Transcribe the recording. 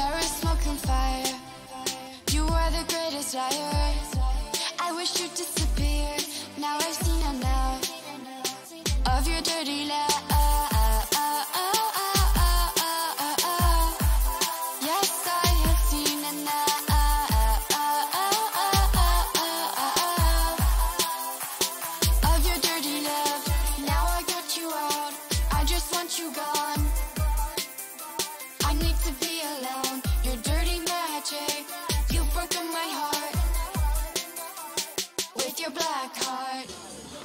There is smoke and fire. You are the greatest liar. I wish you'd disappear. Now I've seen enough of your dirty lies. you gone alone. Your dirty magic. You've broken my heart. With your black heart.